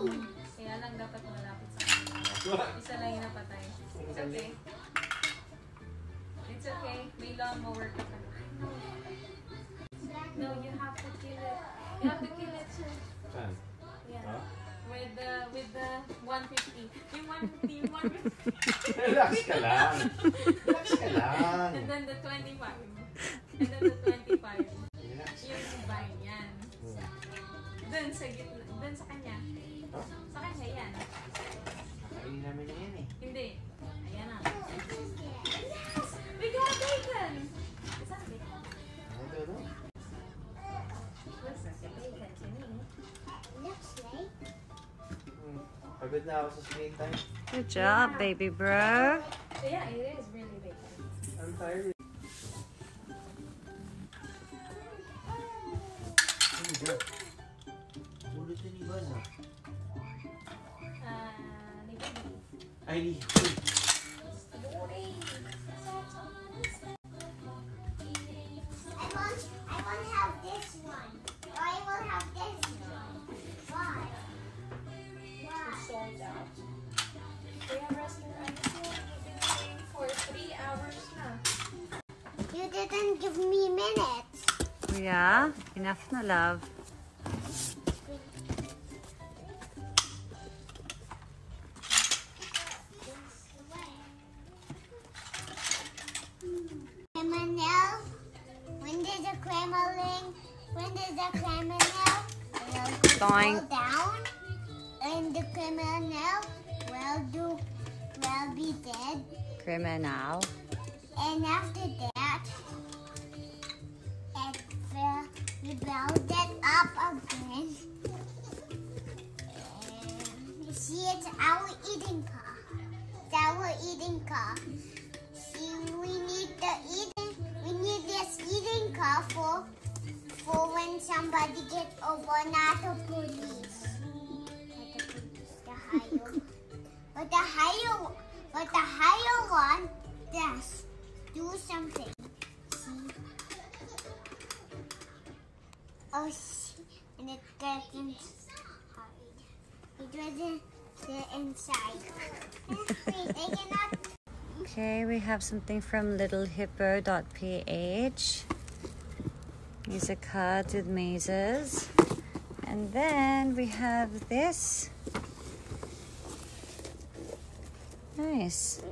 Kaya lang dapat malapit sa kanila. Isa lang yung napatay. It's okay. It's okay. May lawnmower ka pa. No, you have to kill it. You have to kill it, sir. Saan? Yeah. With the with the 150. Yung 150, yung 150. Relax ka lang. Relax ka lang. And then the 25. And then the 25. Relax. Yung vine yan. Dun sa gitna. Dun sa kanya. Huh? Sa kanya yan. Kakainin namin na yan eh. Hindi. Ayan na. Yes! We got bacon! Is that bacon? Ano to, no? Looks like a bacon to me. Hmm. Pagod na ako sa screen time. Good job, baby bro. Yeah, it is really bacon. I'm tired. Minutes. Yeah, enough na love. When did the criminal will Doink. down? And the criminal will do will be dead. Criminal. And after that, it will we build it up again. And see, it's our eating car. It's our eating car. See, we need the eating. We need this eating car for for when somebody gets over not the police. The higher. But the higher, but the higher one does do something. See? Oh, see, and it doesn't hide. It doesn't get inside. Okay, we have something from littlehippo.ph. These are cards with mazes. And then we have this. Nice.